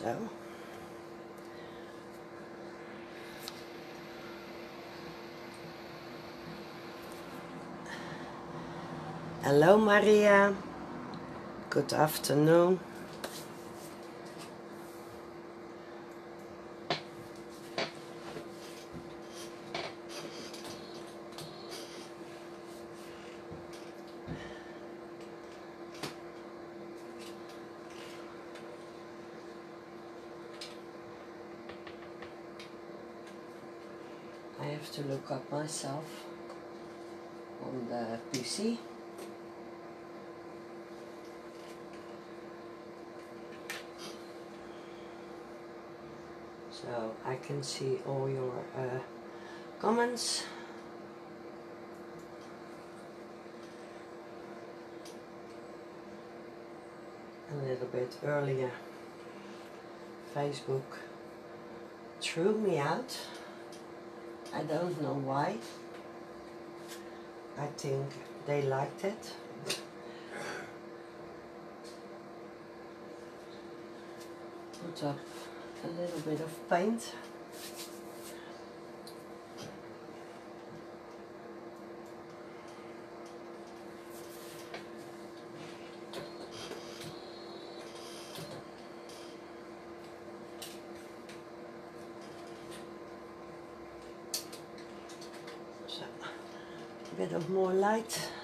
So. Hello, Maria. Good afternoon. I have to look up myself on the PC. So I can see all your uh, comments. A little bit earlier, Facebook threw me out. I don't know why. I think they liked it. Put up a little bit of paint. So, a bit of more light.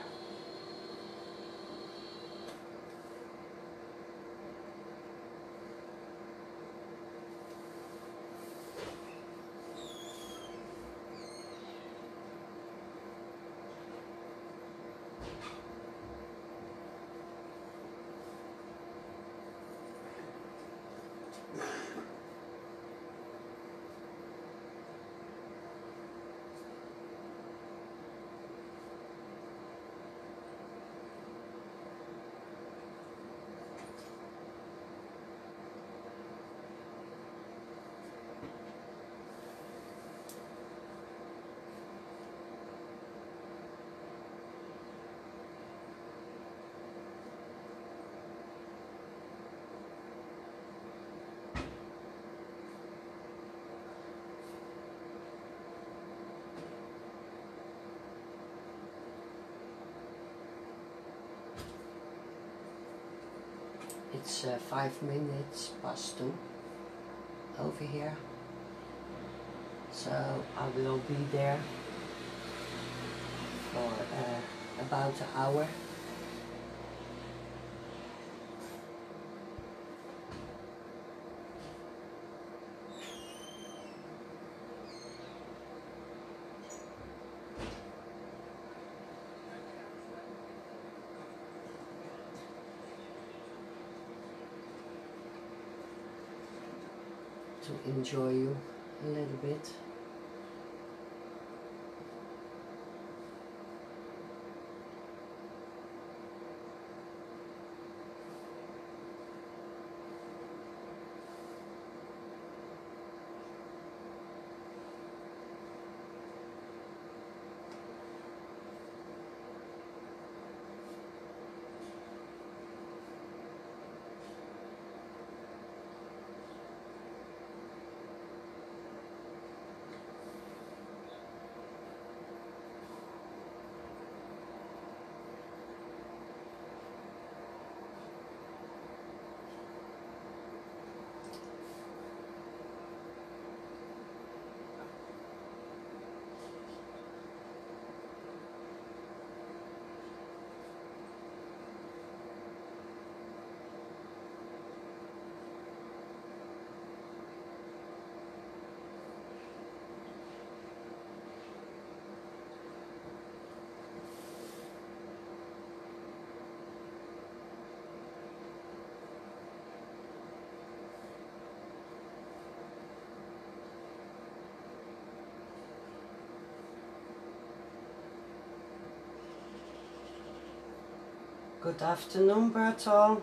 It's uh, five minutes past two over here. So I will be there for uh, about an hour. to enjoy you a little bit. Good afternoon, Bertol.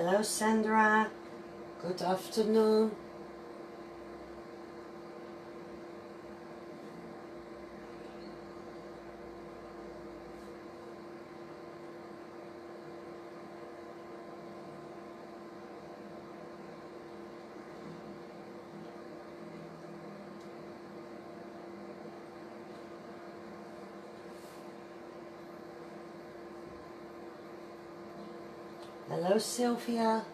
Hello Sandra. Good afternoon. Hello, Sylvia.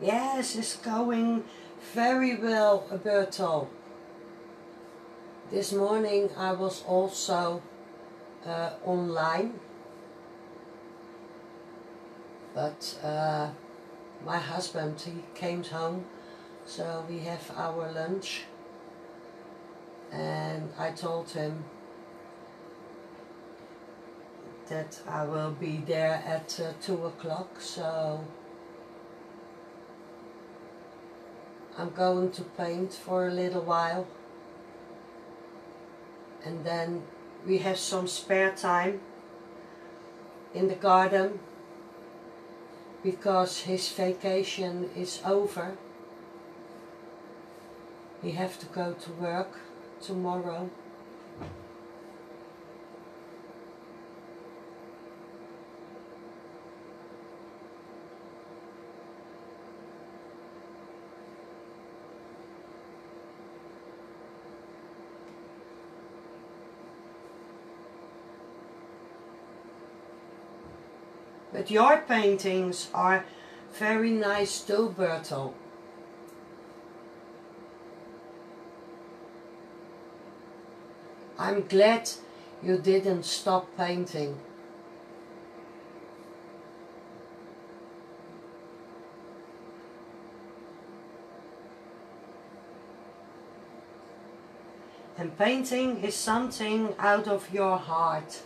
Yes, it's going very well, Alberto. This morning I was also uh, online, but uh, my husband he came home, so we have our lunch, and I told him that I will be there at uh, two o'clock. So. I'm going to paint for a little while and then we have some spare time in the garden because his vacation is over. He have to go to work tomorrow. But your paintings are very nice too, Bertel. I'm glad you didn't stop painting. And painting is something out of your heart.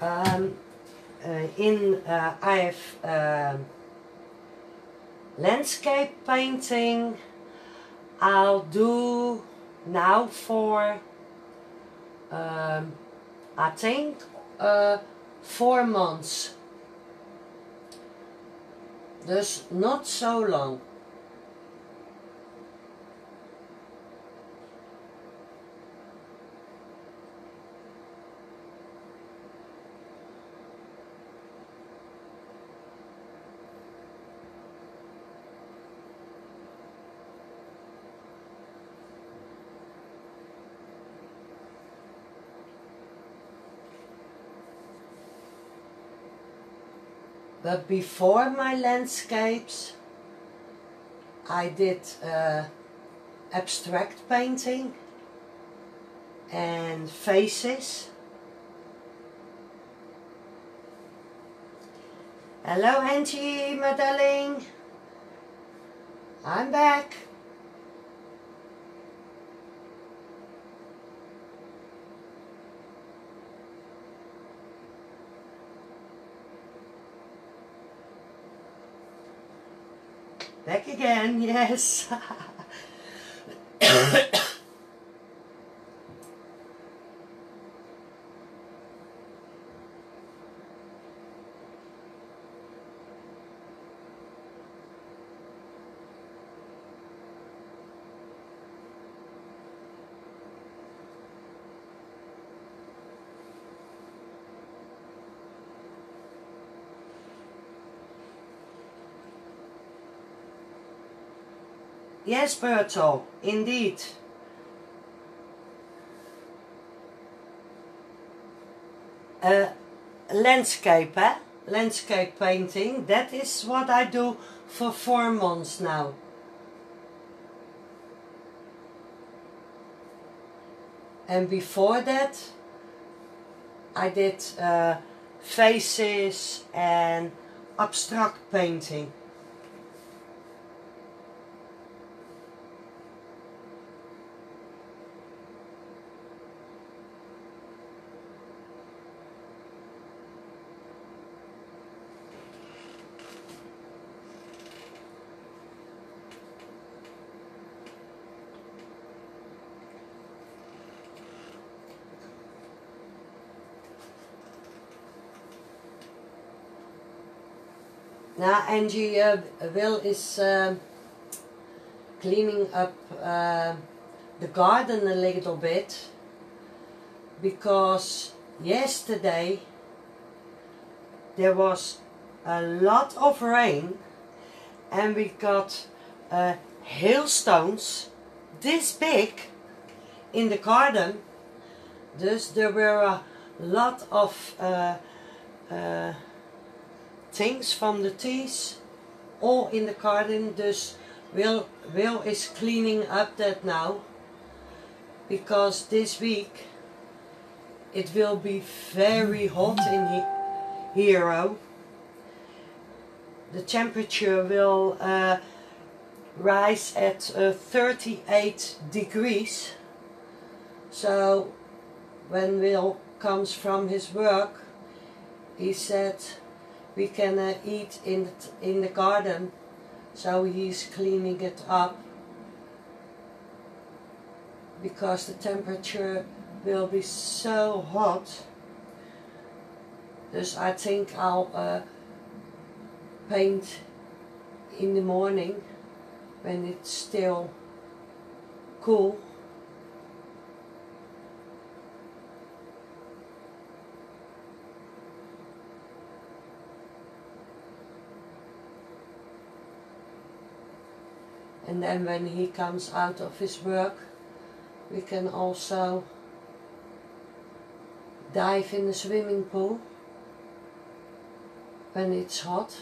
Um, uh, in uh, I have uh, landscape painting. I'll do now for um, I think uh, four months. Dus not so long. But before my landscapes, I did uh, abstract painting and faces. Hello Angie, my darling. I'm back. Back again, yes. yes, Berto, indeed. Uh, landscape, eh? Landscape painting. That is what I do for four months now. And before that, I did uh, faces and abstract painting. Now Angie uh, Will is uh, cleaning up uh, the garden a little bit because yesterday there was a lot of rain and we got uh, hailstones this big in the garden. Dus there were a lot of uh, uh, things from the teas all in the garden. Dus Will, Will is cleaning up that now because this week it will be very hot in he Hero. The temperature will uh, rise at uh, 38 degrees. So when Will comes from his work he said we can uh, eat in the, in the garden so he's cleaning it up. Because the temperature will be so hot. Dus I think I'll uh, paint in the morning when it's still cool and then when he comes out of his work we can also dive in the swimming pool when it's hot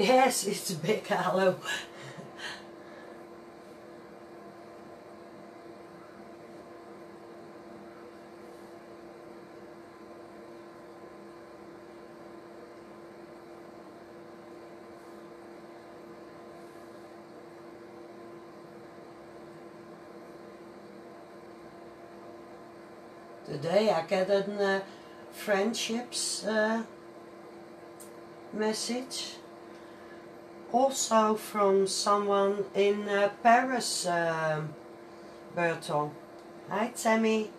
Yes, it's a big aloe. Today I get a uh, friendships uh, message. Also from someone in uh, Paris, um. Hi Tammy.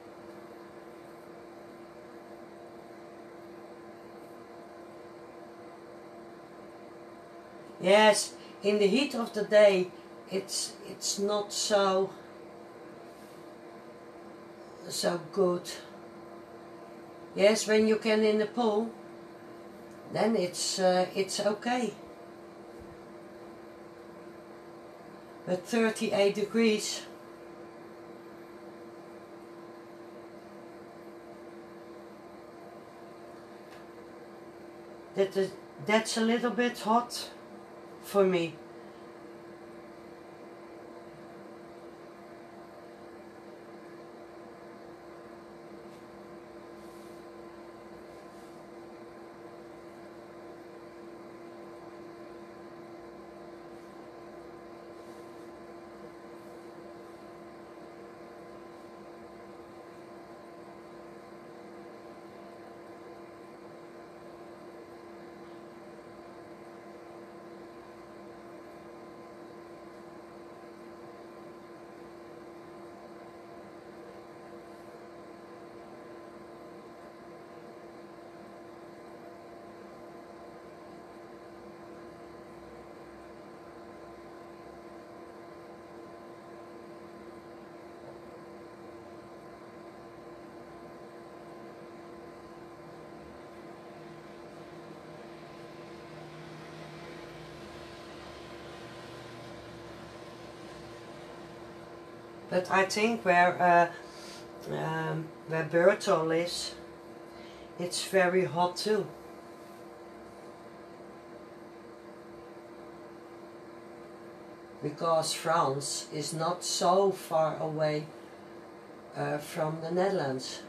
Yes, in the heat of the day, it's it's not so so good. Yes, when you can in the pool, then it's uh, it's okay. But 38 degrees. That is, that's a little bit hot for me. But I think where uh, um, where Bertol is, it's very hot too. Because France is not so far away uh, from the Netherlands.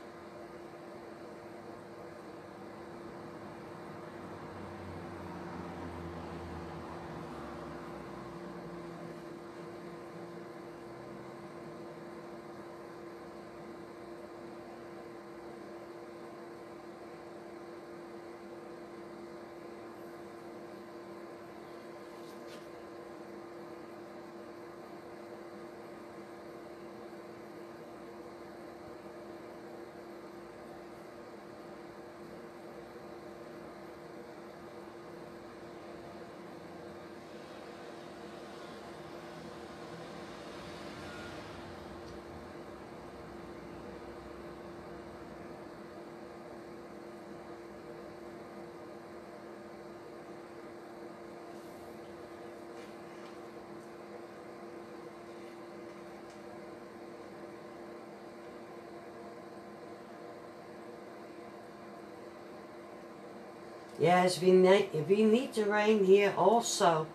Yes, we need, we need the rain here also.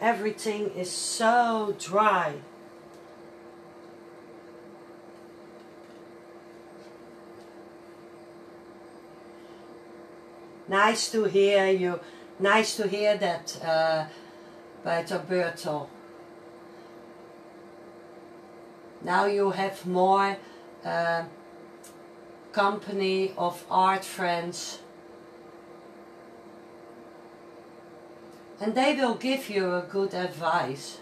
Everything is so dry. Nice to hear you. Nice to hear that, uh, Peter Bertel. Now you have more uh, company of art friends and they will give you a good advice.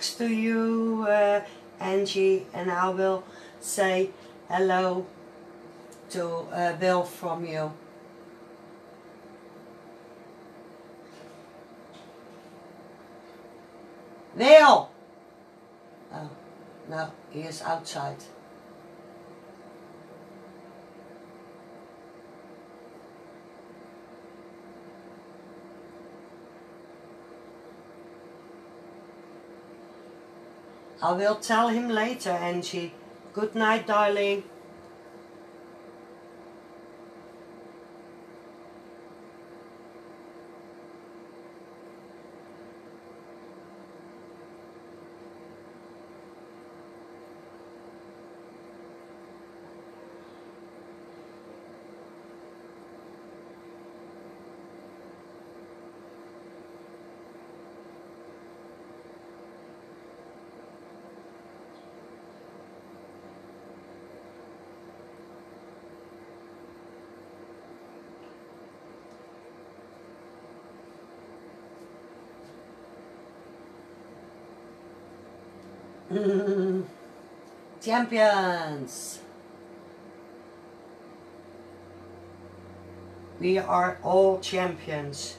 To you, uh, Angie, and I will say hello to uh, Bill from you. Will! Oh, no, he is outside. I will tell him later, Angie. Good night, darling. Champions! We are all champions.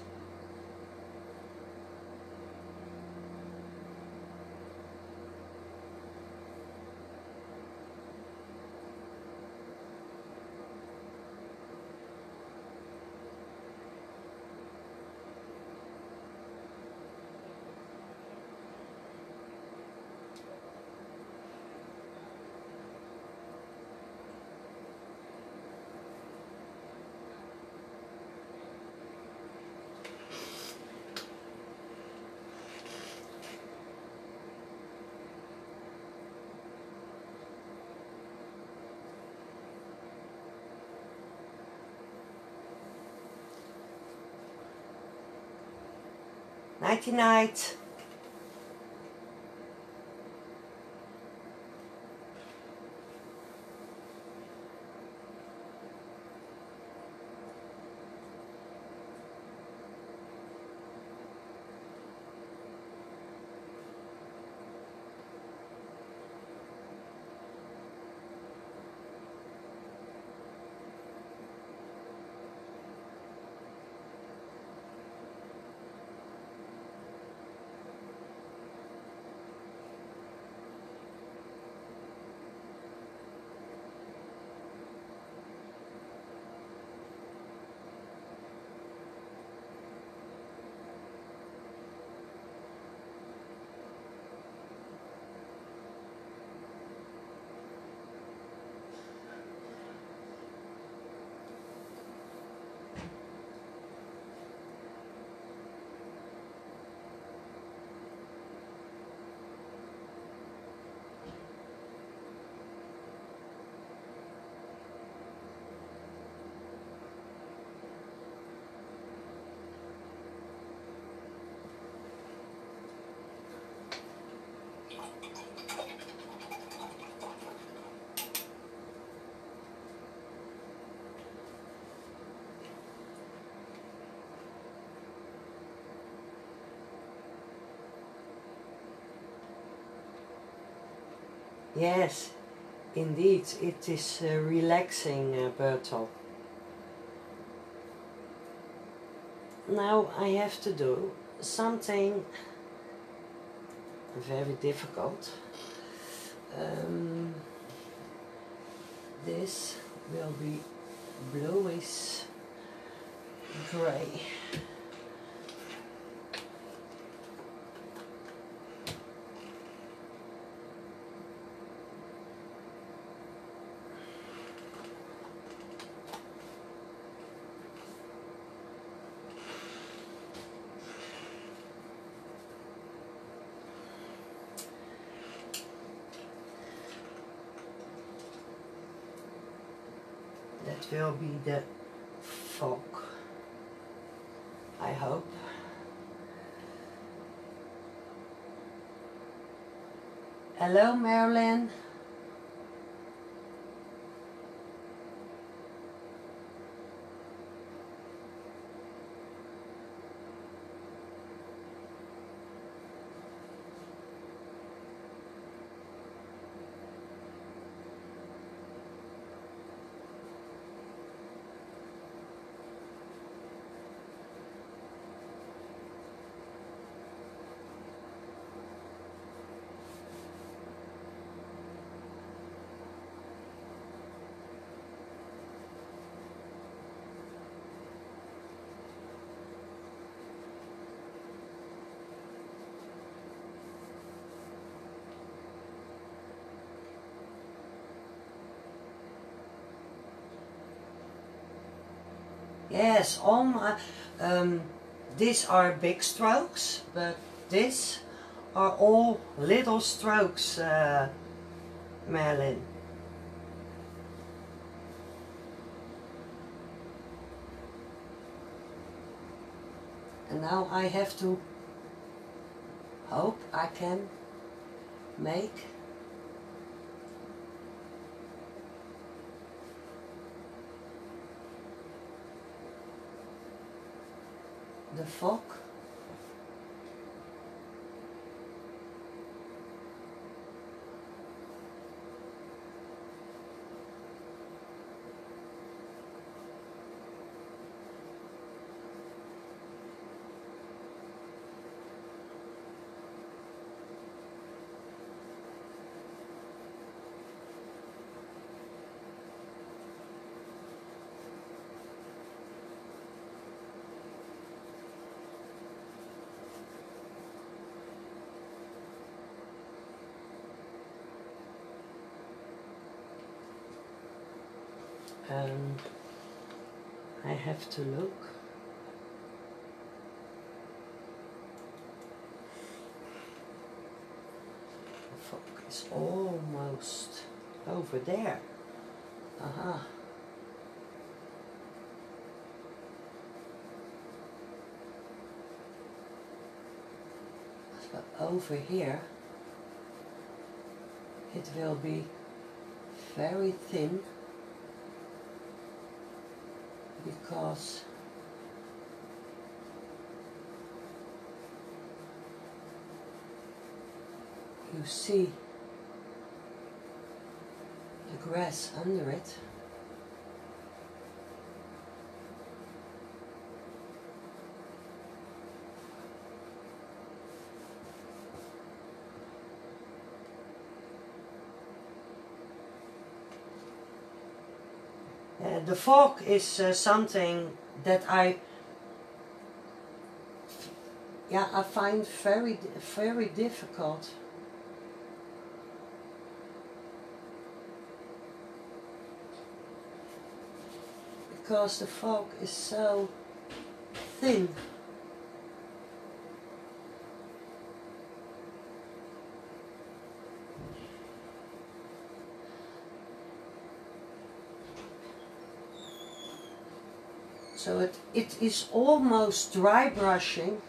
Nighty night. Yes, indeed, it is uh, relaxing, uh, Bertel. Now I have to do something very difficult. Um, this will be bluish gray. That will be the fog. I hope. Hello, Marilyn. Yes, all my, um, these are big strokes, but these are all little strokes, uh, Merlin. And now I have to hope I can make the fog Um, I have to look. The fog is almost over there. Aha. So over here it will be very thin because you see the grass under it. Uh, the fog is uh, something that I yeah I find very very difficult. Because the fog is so thin So it, it is almost dry brushing.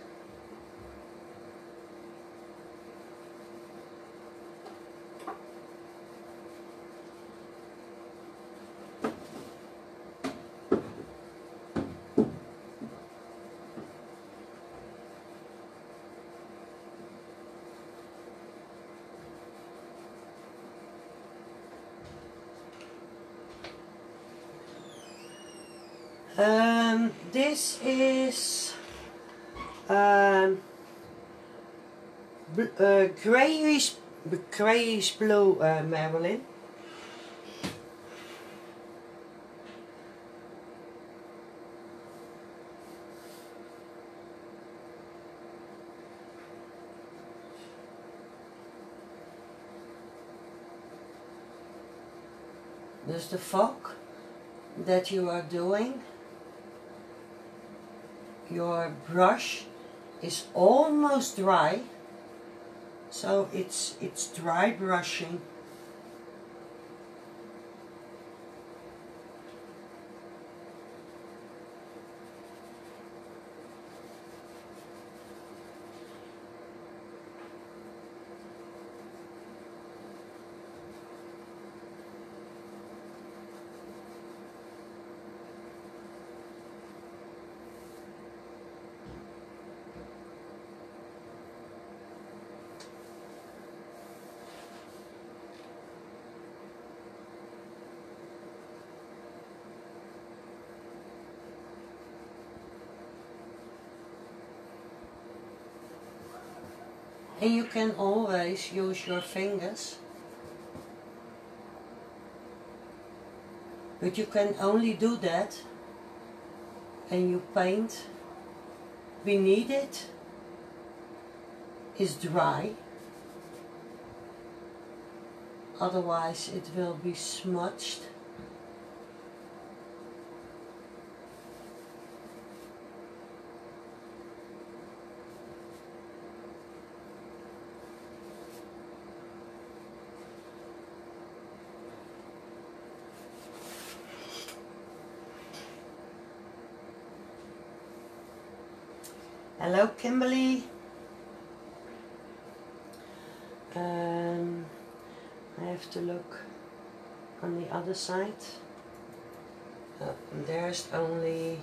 Um, this is um, bl- uh, grayish, grayish blue uh, Marilyn. Dus the fog that you are doing your brush is almost dry so it's it's dry brushing can always use your fingers but you can only do that and you paint beneath it is dry. Otherwise it will be smudged Hello, Kimberly. Um, I have to look on the other side. Uh, there's only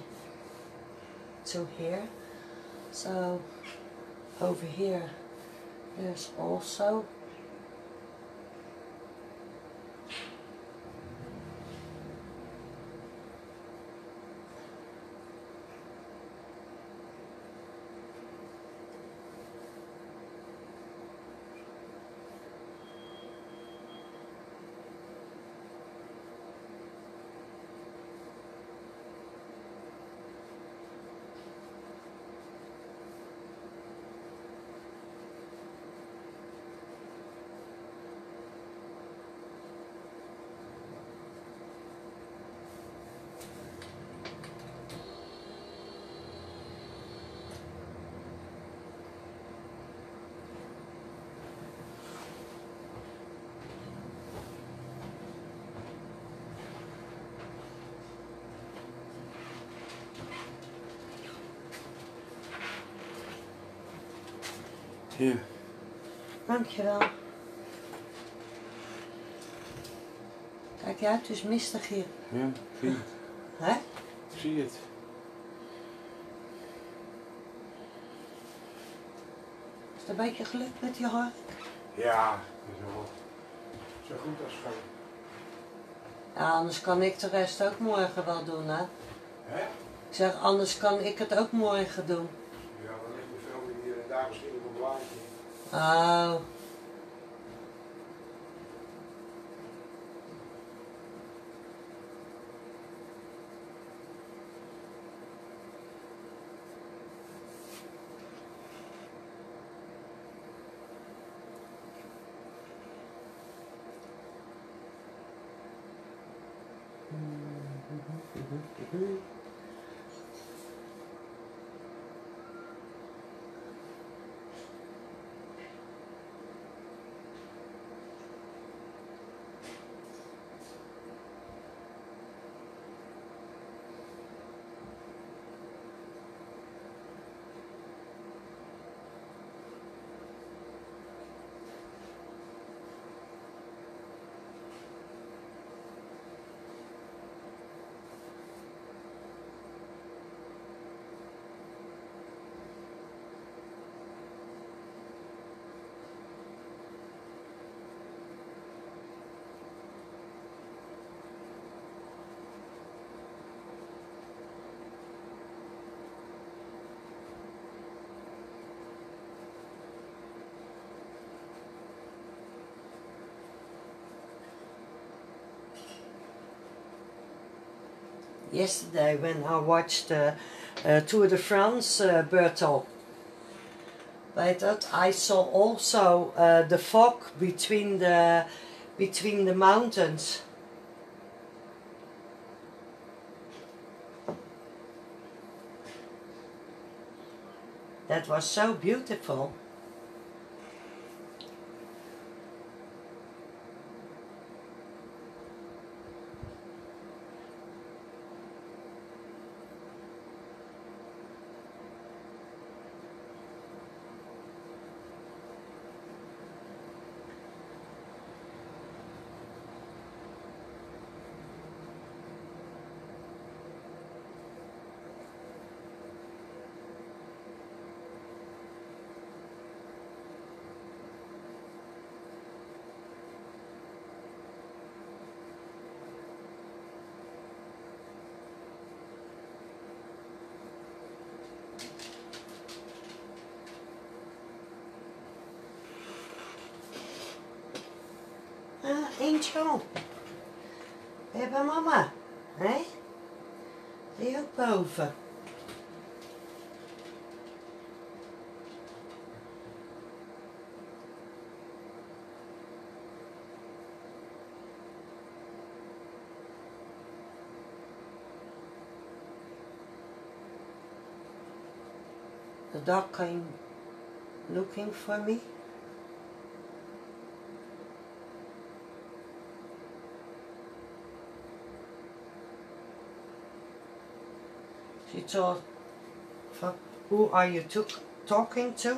two here. So over here there's also Ja. Dankjewel. Kijk uit, het is mistig hier. Ja, zie het. Hè? Zie het. Is het een beetje gelukt met je haar? Ja, is wel zo goed als schoon. Ja, anders kan ik de rest ook morgen wel doen, hè? Hè? Ik zeg, anders kan ik het ook morgen doen. Oh. Yesterday when I watched uh, uh, Tour de France uh. But that I saw also uh, the fog between the between the mountains. That was so beautiful. Angel. Bij mama? Hé? Je ook boven? The dog came looking for me. Told, who are you talking to?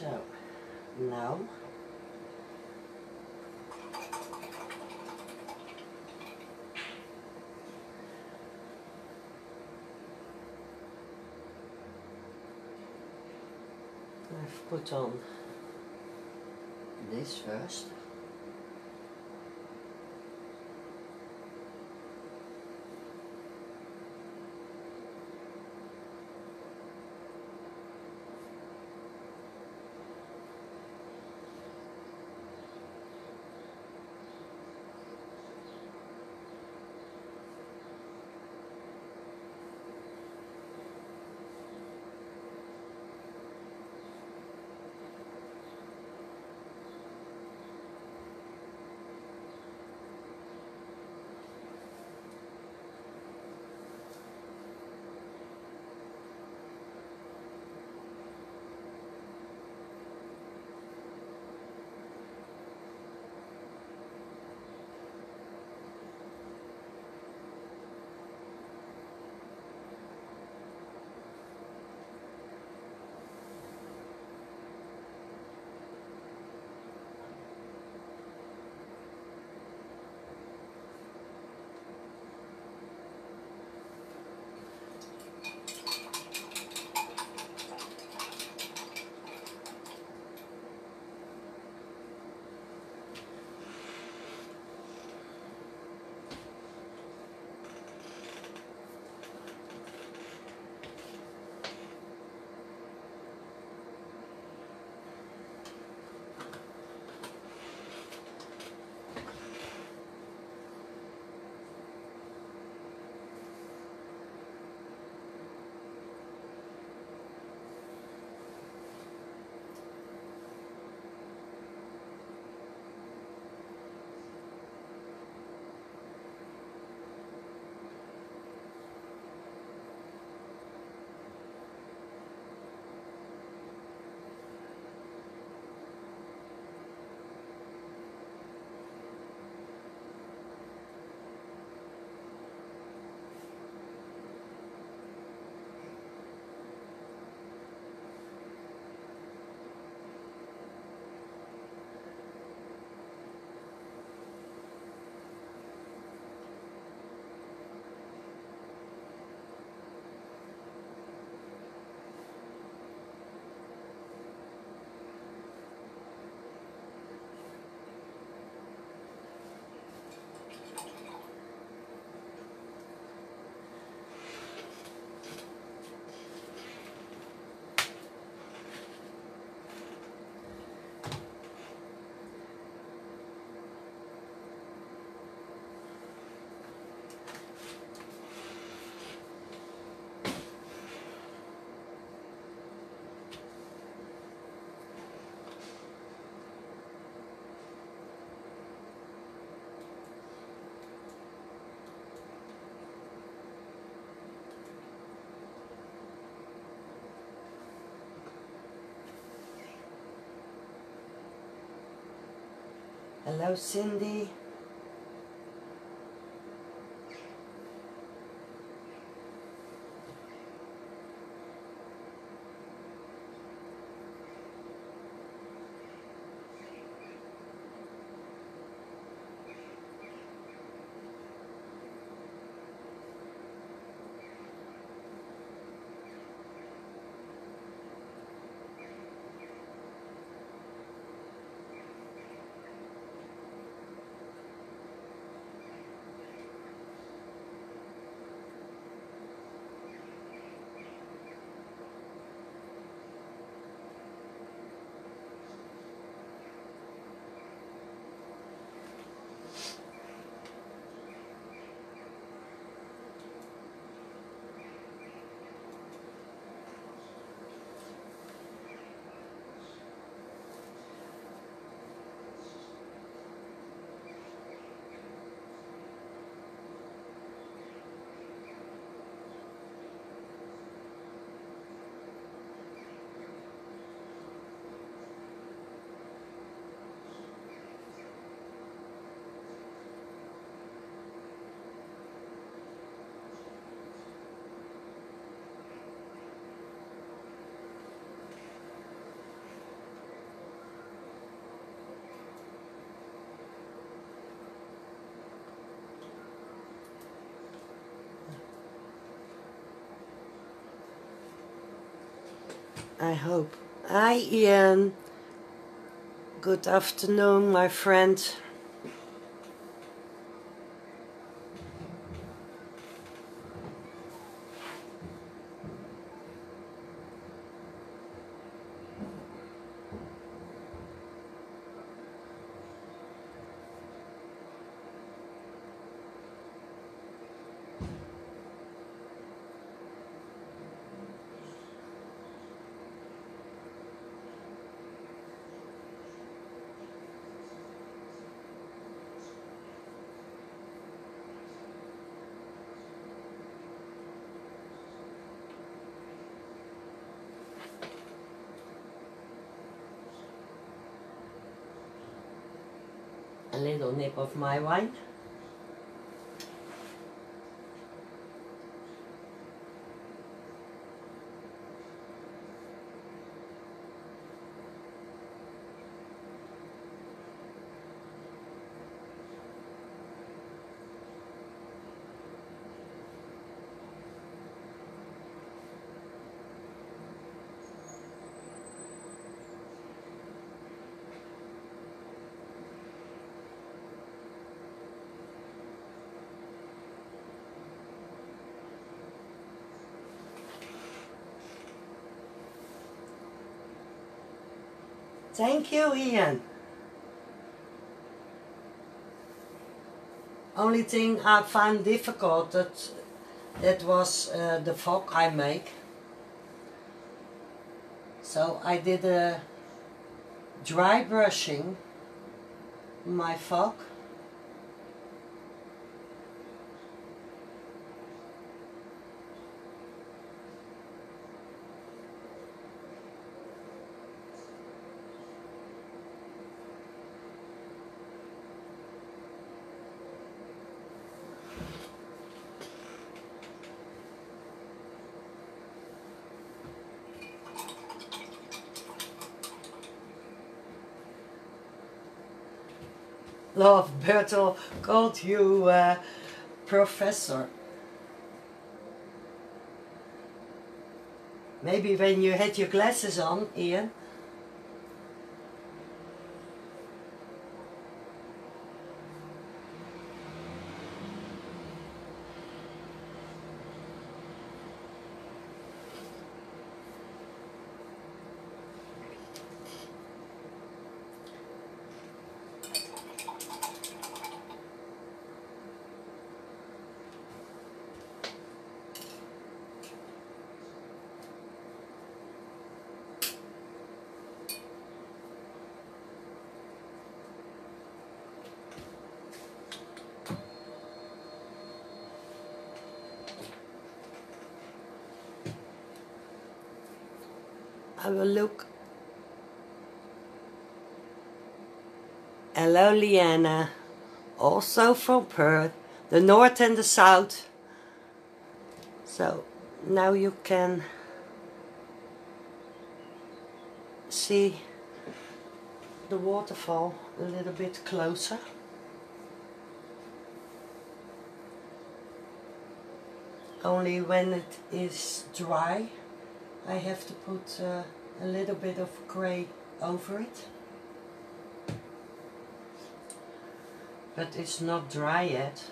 So, now I've put on this first. Hello, Cindy. I hope. Hi Ian. Um, good afternoon, my friend. A little nip of my wine. Thank you, Ian. Only thing I found difficult that that was uh, the fog I make. So I did a dry brushing my fog. Love Bertel called you professor. Maybe when you had your glasses on, Ian. Will look. Hello, Leanna. Also from Perth, the north and the south. So now you can see the waterfall a little bit closer. Only when it is dry I have to put uh, a little bit of grey over it. But it's not dry yet.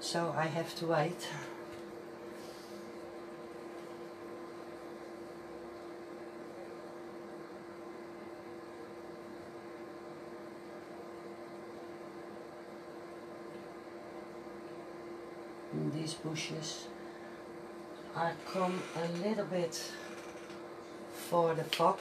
So I have to wait. in these bushes I come a little bit for the fog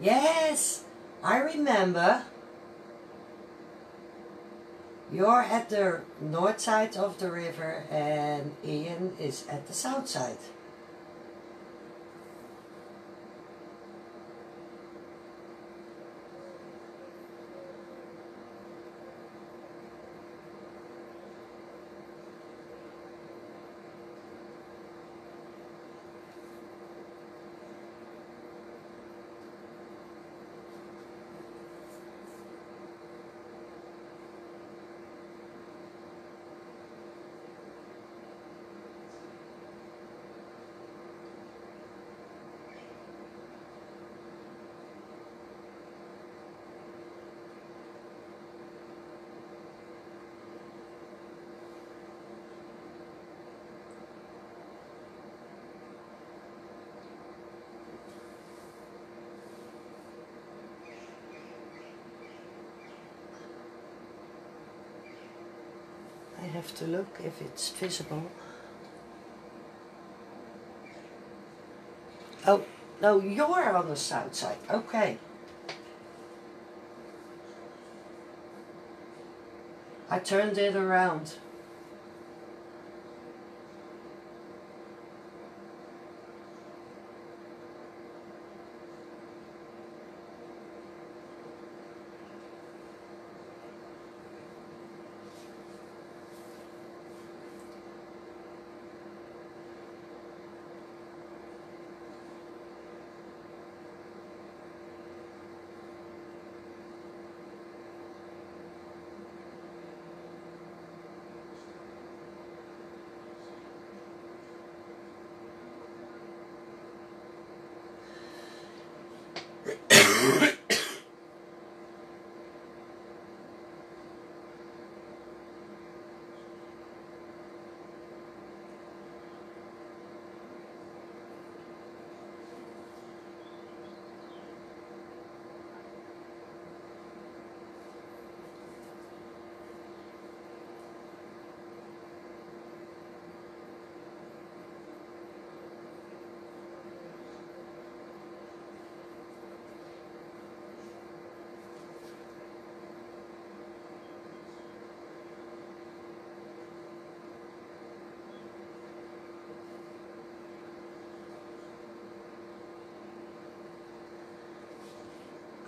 Yes, I remember. You're at the north side of the river and Ian is at the south side. Have to look if it's visible. Oh, no, you're on the south side. Okay. I turned it around.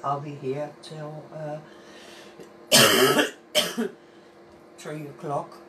I'll be here till uh, three o'clock.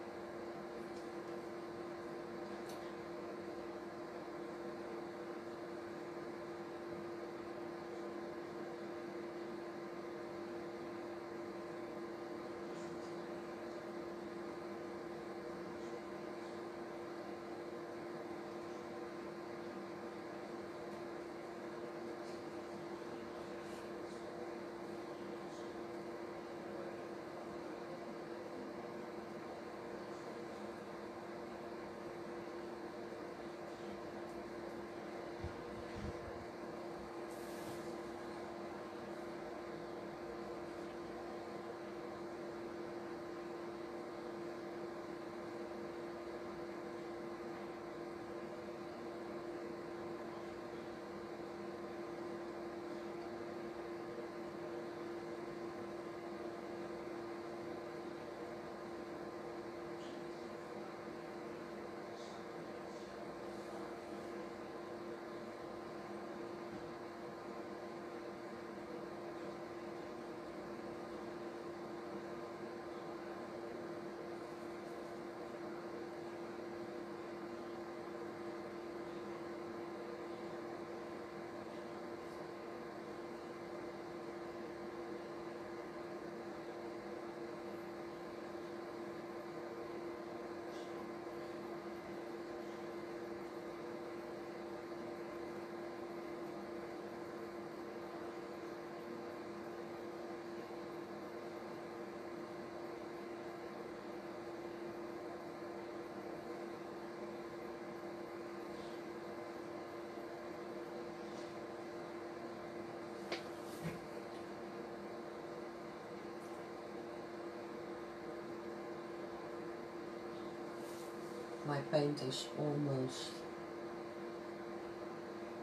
My paint is almost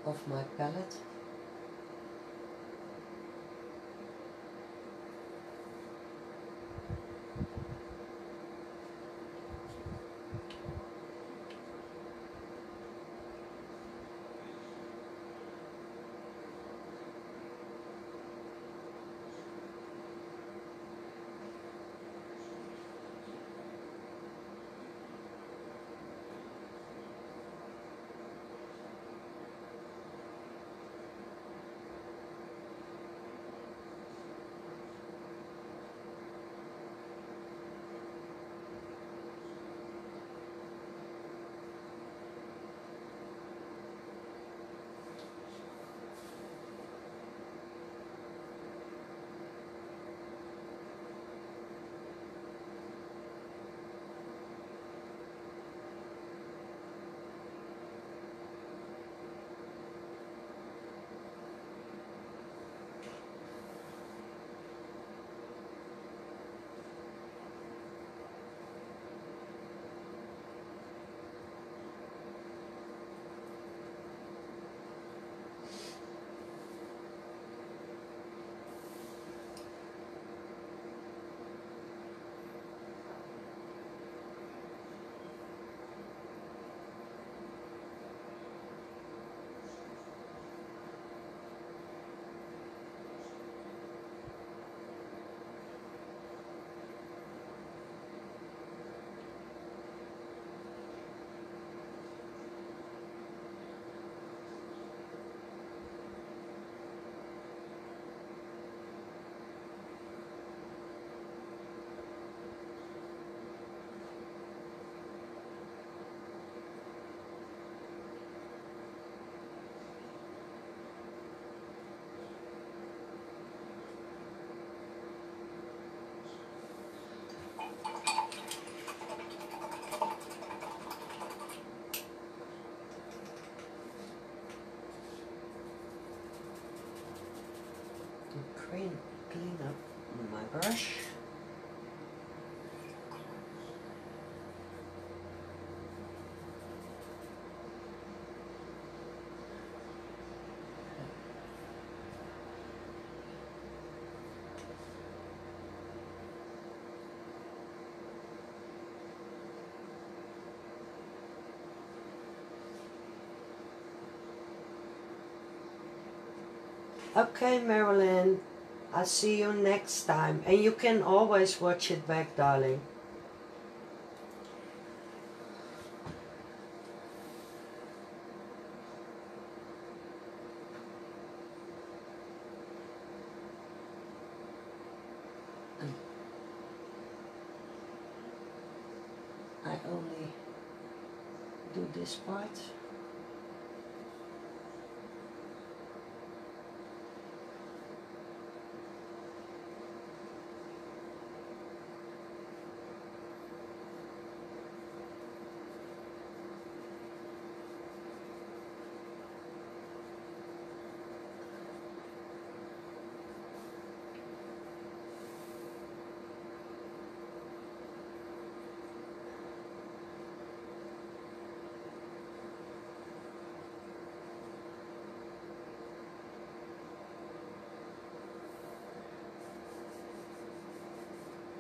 off my palette Okay, Marilyn. I'll see you next time. And you can always watch it back, darling. I only do this part.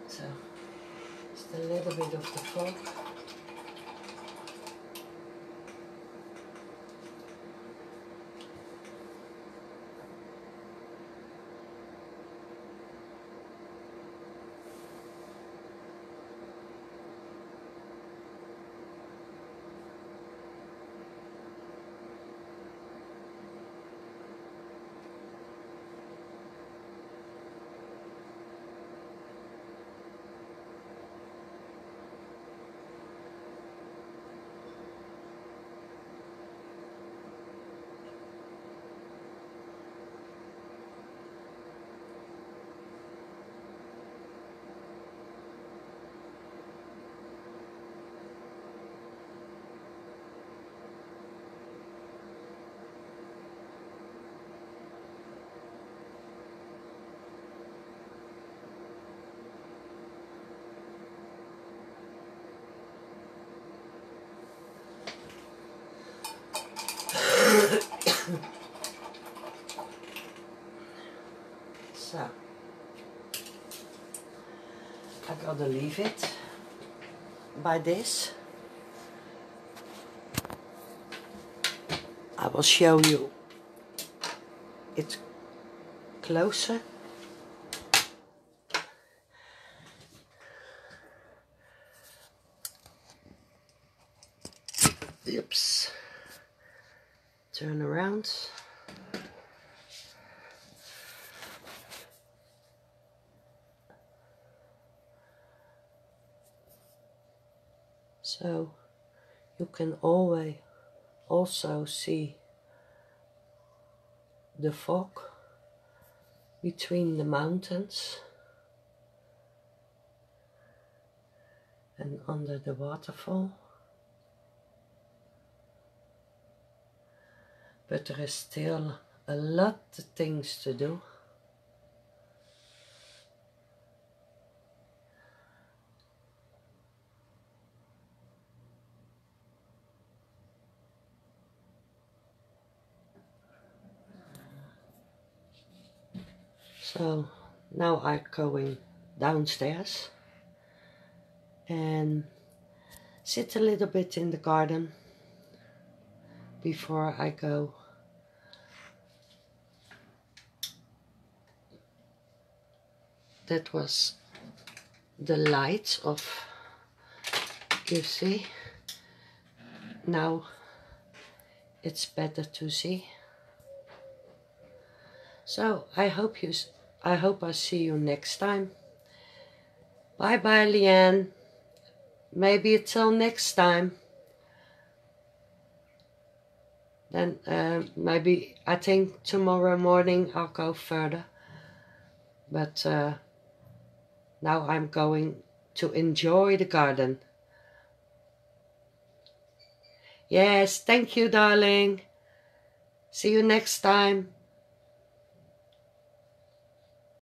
So, bit of the fog. so, Gotta leave it by this. I will show you it closer. Oops. Turn around. So you can always also see the fog between the mountains and under the waterfall. But there is still a lot of things to do. So now I'm going downstairs and sit a little bit in the garden before I go that was the light of you see now it's better to see. So I hope you I hope I see you next time. Bye bye Leanne. Maybe until next time. Then uh, maybe I think tomorrow morning I'll go further. But uh, now I'm going to enjoy the garden. Yes thank you darling. See you next time